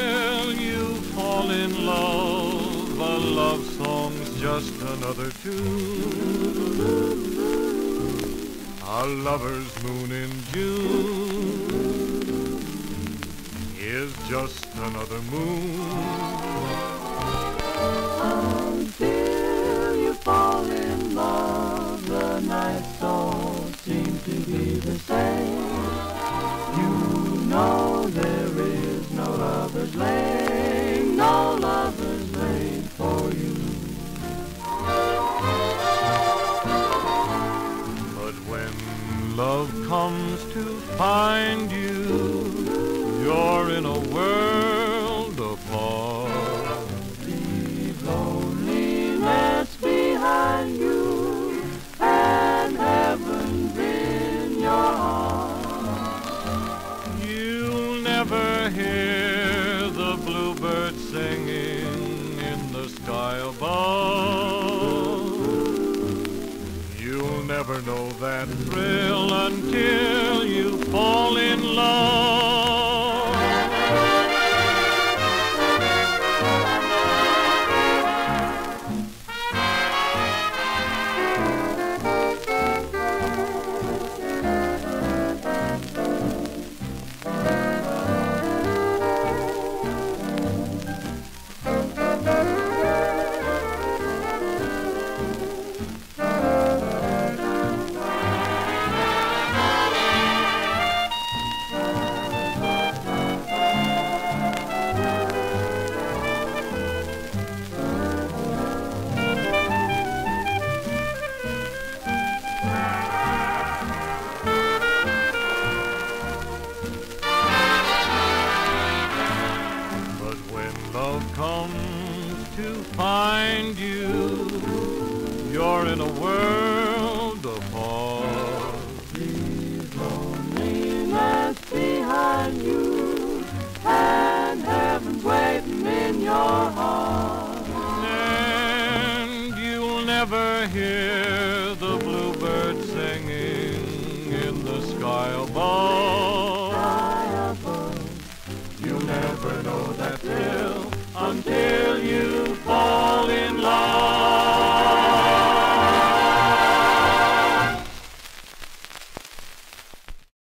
Will you fall in love? A love song's just another tune. A lover's moon in June is just another moon. Lover's lane, no lover's lane for you. But when love comes to find you, you're in a world singing in the sky above. You'll never know that thrill until comes to find you, you're in a world apart. Leave loneliness behind you and heaven's waiting in your heart. And you'll never hear